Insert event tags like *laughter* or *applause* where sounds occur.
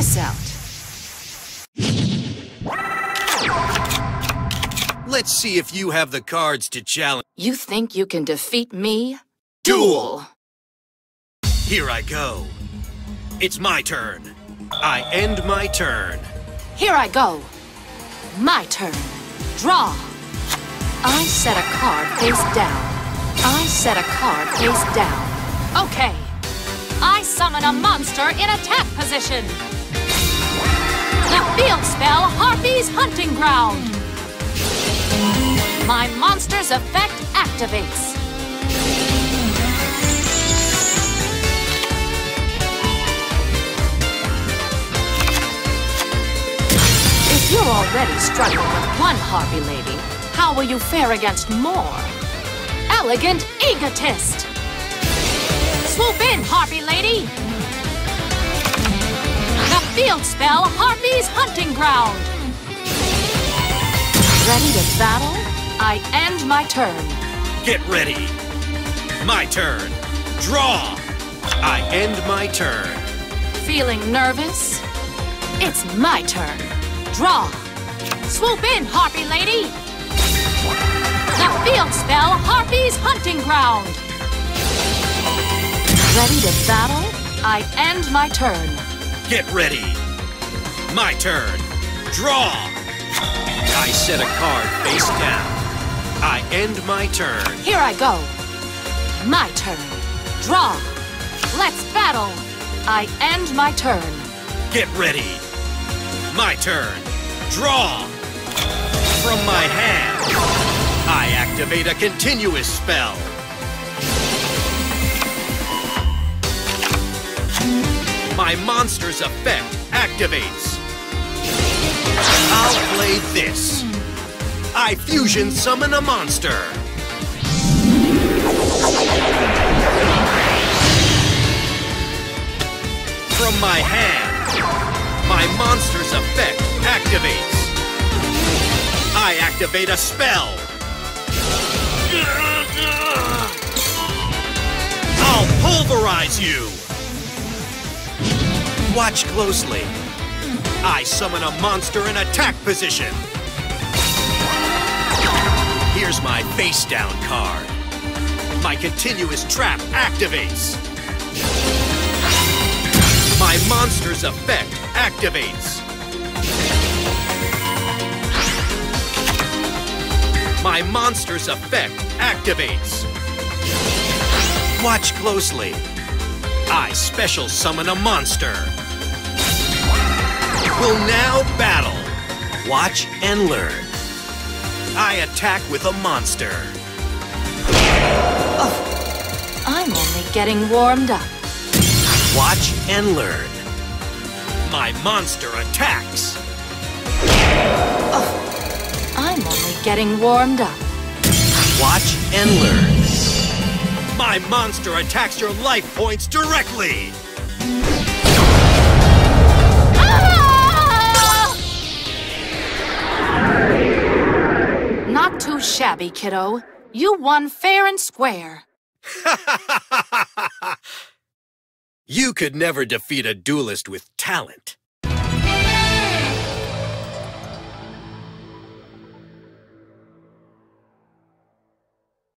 this out. Let's see if you have the cards to challenge. You think you can defeat me? Duel! Here I go. It's my turn. I end my turn. Here I go. My turn. Draw. I set a card face down. I set a card face down. Okay. I summon a monster in attack position. The field spell Harpy's Hunting Ground. My monster's effect activates. If you're already struggling with one Harpy Lady, how will you fare against more? Elegant Egotist! Swoop in, Harpy Lady! Field spell Harpy's Hunting Ground! Ready to battle? I end my turn. Get ready. My turn. Draw. I end my turn. Feeling nervous? It's my turn. Draw. Swoop in, Harpy Lady! The field spell Harpy's Hunting Ground! Ready to battle? I end my turn. Get ready. My turn. Draw. I set a card face down. I end my turn. Here I go. My turn. Draw. Let's battle. I end my turn. Get ready. My turn. Draw. From my hand, I activate a continuous spell. My monster's effect activates. I'll play this. I fusion summon a monster. From my hand, my monster's effect activates. I activate a spell. I'll pulverize you. Watch closely. I summon a monster in attack position. Here's my face down card. My continuous trap activates. My monster's effect activates. My monster's effect activates. Watch closely. I special summon a monster. Will now battle. Watch and learn. I attack with a monster. Oh, I'm only getting warmed up. Watch and learn. My monster attacks. Oh, I'm only getting warmed up. Watch and learn. My monster attacks your life points directly. Ah! Not too shabby, kiddo. You won fair and square. *laughs* You could never defeat a duelist with talent.